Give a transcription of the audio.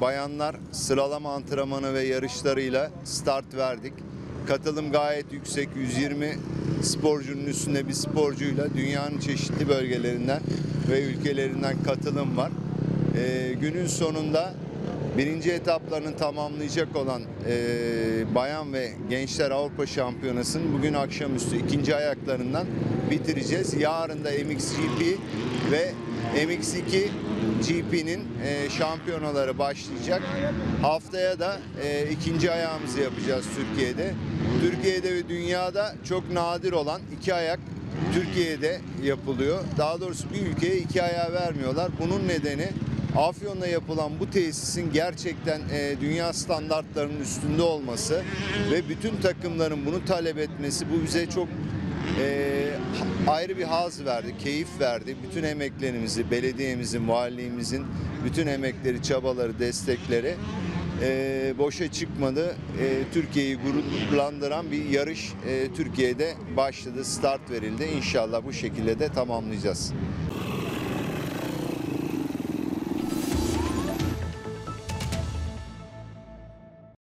bayanlar sıralama antrenmanı ve yarışlarıyla start verdik. Katılım gayet yüksek. 120 sporcunun üstünde bir sporcuyla dünyanın çeşitli bölgelerinden ve ülkelerinden katılım var. Ee, günün sonunda birinci etaplarını tamamlayacak olan e, Bayan ve Gençler Avrupa Şampiyonası'nın bugün akşamüstü ikinci ayaklarından bitireceğiz. Yarın da MXGP ve MX2 GP'nin e, şampiyonaları başlayacak. Haftaya da e, ikinci ayağımızı yapacağız Türkiye'de. Türkiye'de ve dünyada çok nadir olan iki ayak Türkiye'de yapılıyor. Daha doğrusu bir ülkeye iki ayağı vermiyorlar. Bunun nedeni Afyon'da yapılan bu tesisin gerçekten e, dünya standartlarının üstünde olması ve bütün takımların bunu talep etmesi bu bize çok e, ayrı bir haz verdi, keyif verdi. Bütün emeklerimizi, belediyemizin, valiliğimizin bütün emekleri, çabaları, destekleri e, boşa çıkmadı. E, Türkiye'yi gururlandıran bir yarış e, Türkiye'de başladı, start verildi. İnşallah bu şekilde de tamamlayacağız.